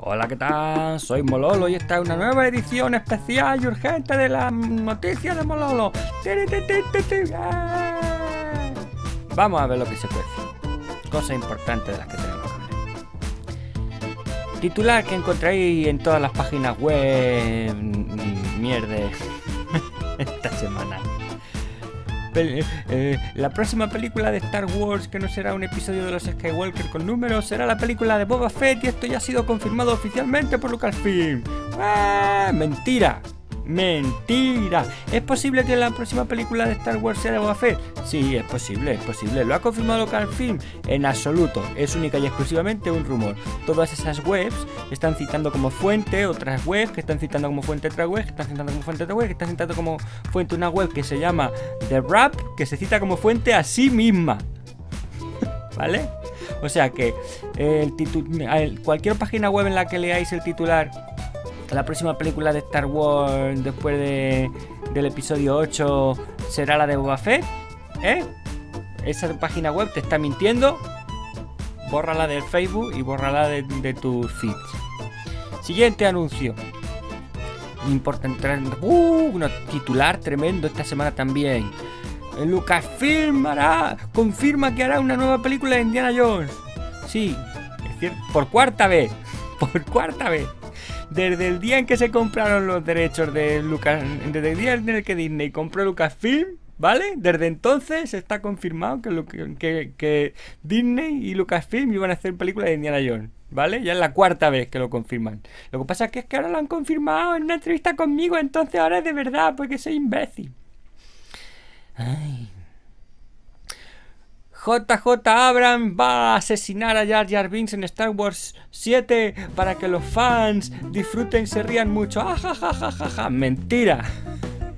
Hola, ¿qué tal? Soy Mololo y esta es una nueva edición especial y urgente de las noticias de Mololo. Vamos a ver lo que se cuece. Cosas importantes de las que tenemos que ver. Titular que encontráis en todas las páginas web. Mierda. Esta semana. Eh, la próxima película de Star Wars, que no será un episodio de los Skywalker con números, será la película de Boba Fett y esto ya ha sido confirmado oficialmente por Lucasfilm. ¡Ah! ¡Mentira! Mentira. ¿Es posible que la próxima película de Star Wars sea de Boba? Sí, es posible, es posible. ¿Lo ha confirmado Lucasfilm? En absoluto. Es única y exclusivamente un rumor. Todas esas webs están citando como fuente otras webs, que están citando como fuente otras webs, que están citando como fuente otra web, que están citando como fuente una web que se llama The Rap, que se cita como fuente a sí misma. ¿Vale? O sea que el cualquier página web en la que leáis el titular la próxima película de Star Wars después de, del episodio 8 será la de Boba Fett. ¿Eh? Esa página web te está mintiendo. Bórrala del Facebook y bórrala de, de tus feeds. Siguiente anuncio. Importante. Uh, un titular tremendo esta semana también. Lucasfilm hará, confirma que hará una nueva película de Indiana Jones. Sí, es cierto, por cuarta vez. Por cuarta vez desde el día en que se compraron los derechos de Lucas, desde el día en el que Disney compró Lucasfilm, ¿vale? Desde entonces está confirmado que, Disney y Lucasfilm iban a hacer películas de Indiana Jones. ¿Vale? Ya es la cuarta vez que lo confirman. Lo que pasa es que ahora lo han confirmado en una entrevista conmigo, entonces ahora es de verdad, porque soy imbécil. Ay. JJ Abrams va a asesinar a Jar Jar en Star Wars 7 para que los fans disfruten y se rían mucho. ¡Ah, Mentira.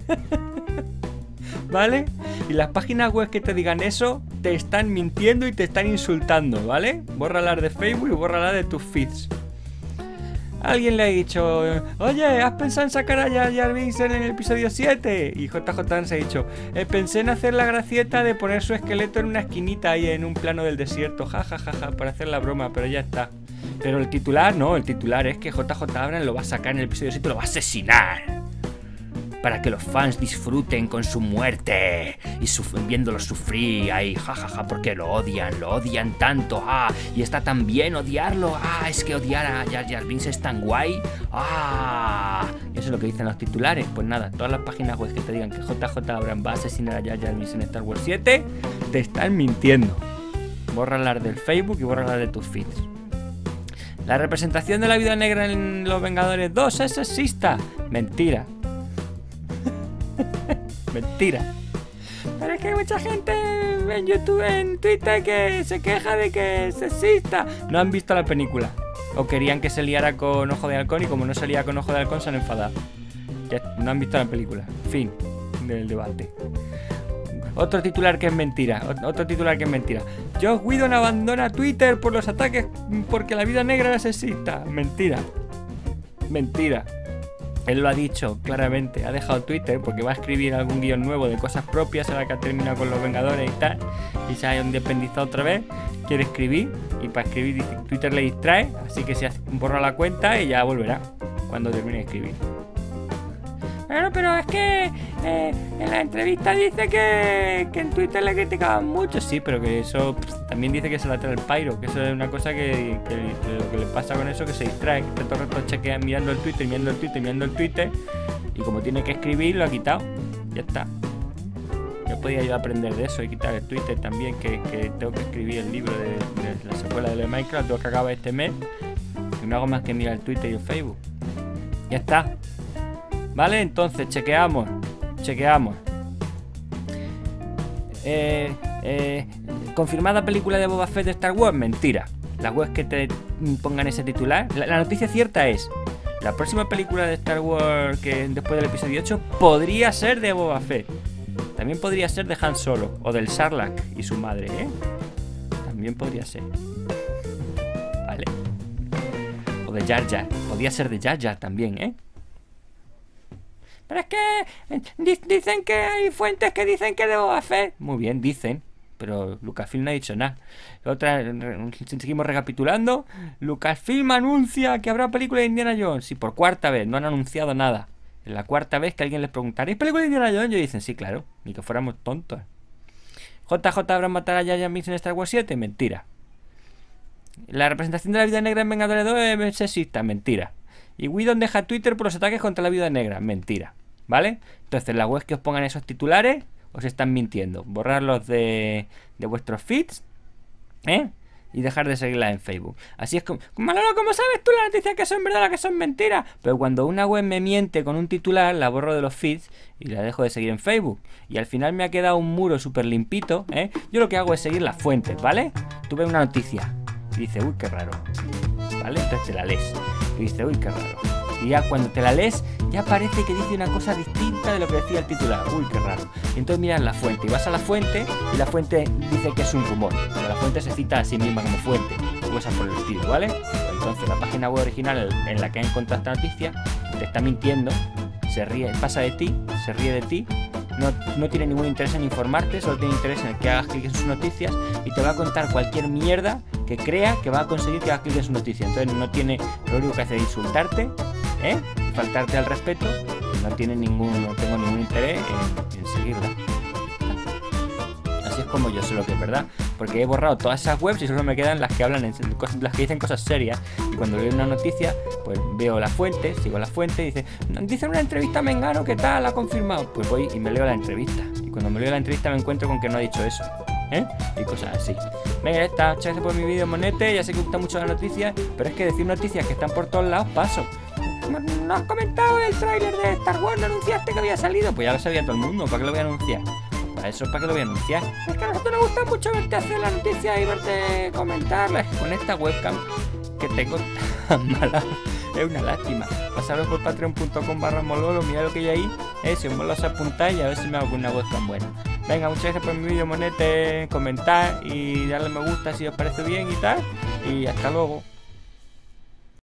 ¿Vale? Y las páginas web que te digan eso te están mintiendo y te están insultando, ¿vale? Bórralas de Facebook y bórralas de tus feeds. Alguien le ha dicho, oye, ¿has pensado en sacar a Jar Binks en el episodio 7? Y JJ se ha dicho, eh, pensé en hacer la gracieta de poner su esqueleto en una esquinita ahí en un plano del desierto, jajajaja, ja, ja, para hacer la broma, pero ya está. Pero el titular, no, el titular es que JJ Abrams lo va a sacar en el episodio 7 y lo va a asesinar para que los fans disfruten con su muerte y viéndolo sufrir ahí, jajaja, porque lo odian, lo odian tanto, ah, y está tan bien odiarlo, ah, es que odiar a Jar Jar Binks es tan guay, ah, eso es lo que dicen los titulares, pues nada, todas las páginas web que te digan que JJ Abrams va a asesinar a Jar Jar Binks en Star Wars 7, te están mintiendo. Bórralas del Facebook y bórralas de tus feeds. La representación de la vida negra en Los Vengadores 2 es sexista. Mentira. Mentira. Pero es que hay mucha gente en YouTube, en Twitter, que se queja de que es sexista. No han visto la película. O querían que se liara con Ojo de Halcón y como no salía con Ojo de Halcón se han enfadado. no han visto la película. Fin del debate. Otro titular que es mentira. Otro titular que es mentira. Josh Whedon abandona Twitter por los ataques porque la vida negra es sexista. Mentira. Mentira. Él lo ha dicho claramente, ha dejado Twitter porque va a escribir algún guion nuevo de cosas propias ahora que ha terminado con los Vengadores y tal, y se ha independizado otra vez, quiere escribir y para escribir Twitter le distrae, así que se borra la cuenta y ya volverá cuando termine de escribir. Bueno, pero es que eh, en la entrevista dice que, en Twitter le criticaban mucho. Sí, pero que eso también dice que se la trae el Pyro. Que eso es una cosa que, lo que le pasa con eso que se distrae. Que todo el rato chequea mirando el Twitter, mirando el Twitter, mirando el Twitter. Y como tiene que escribir, lo ha quitado. Ya está. Yo podía yo aprender de eso y quitar el Twitter también. Que, tengo que escribir el libro de, la secuela de Minecraft. Tengo que acabar este mes. Y no hago más que mirar el Twitter y el Facebook. Ya está. ¿Vale? Entonces, chequeamos. Chequeamos. Eh, eh, confirmada película de Boba Fett de Star Wars, mentira. Las webs que te pongan ese titular. La, noticia cierta es: la próxima película de Star Wars que después del episodio 8 podría ser de Boba Fett. También podría ser de Han Solo o del Sarlacc y su madre, ¿eh? También podría ser. Vale. O de Jar Jar. Podría ser de Jar Jar también, ¿eh? Pero es que dicen que hay fuentes que dicen que debo hacer. Muy bien, dicen. pero Lucasfilm no ha dicho nada. Otra, seguimos recapitulando. Lucasfilm anuncia que habrá película de Indiana Jones. Y por cuarta vez, no han anunciado nada. En la cuarta vez que alguien les preguntaría, ¿es película de Indiana Jones? Y dicen, sí, claro, ni que fuéramos tontos. JJ habrá matado a Yaya Mix en Star Wars 7, mentira. La representación de la vida negra en Vengadores 2 es sexista, mentira. Y Widon deja Twitter por los ataques contra la vida negra, mentira. ¿Vale? Entonces, las webs que os pongan esos titulares os están mintiendo. Borrarlos de, de vuestros feeds, ¿eh? Y dejar de seguirlas en Facebook. Así es como, Manolo, ¿cómo sabes tú las noticias que son verdad, que son mentiras? Pero cuando una web me miente con un titular, la borro de los feeds y la dejo de seguir en Facebook. Y al final me ha quedado un muro súper limpito, ¿eh? Yo lo que hago es seguir las fuentes, ¿vale? Tú ves una noticia y dices, uy, qué raro. ¿Vale? Entonces te la lees. Y dices, uy, qué raro. Y ya cuando te la lees, ya parece que dice una cosa distinta de lo que decía el titular. Uy, qué raro. Entonces miras la fuente. Y vas a la fuente y la fuente dice que es un rumor. Pero la fuente se cita a sí misma como fuente. Cosas por el estilo, ¿vale? Entonces la página web original en la que has encontrado esta noticia te está mintiendo, se ríe, pasa de ti, se ríe de ti no, no, tiene ningún interés en informarte, solo tiene interés en que hagas clic en sus noticias y te va a contar cualquier mierda que crea que va a conseguir que hagas clic en su noticia. Entonces no tiene, lo único que hace es insultarte, ¿eh? faltarte al respeto, no tiene ningún, no tengo ningún interés en, seguirla. Así es como yo sé lo que es verdad, porque he borrado todas esas webs y solo me quedan las que hablan en, las que dicen cosas serias. Y cuando leo una noticia, pues veo la fuente, sigo la fuente y dice, dice una entrevista Mengano, ¿qué tal? ¿Ha confirmado? Pues voy y me leo la entrevista. Y cuando me leo la entrevista me encuentro con que no ha dicho eso. ¿eh? Y cosas así. Venga, ya está, muchas gracias por mi vídeo, monete. Ya sé que gusta mucho las noticias, pero es que decir noticias que están por todos lados, paso. ¿No has comentado el tráiler de Star Wars? ¿No anunciaste que había salido? Pues ya lo sabía todo el mundo, ¿para qué lo voy a anunciar? Para eso, ¿para qué lo voy a anunciar? Es que a nosotros nos gusta mucho verte hacer la noticia y verte comentarla. Con esta webcam que tengo tan mala, es una lástima. Pasaros por patreon.com barra mololo, mira lo que hay ahí. Eh, si os mola os apuntáis y a ver si me hago una webcam buena. Venga, muchas gracias por mi vídeo, monete, comentar y darle me gusta si os parece bien y tal. Y hasta luego.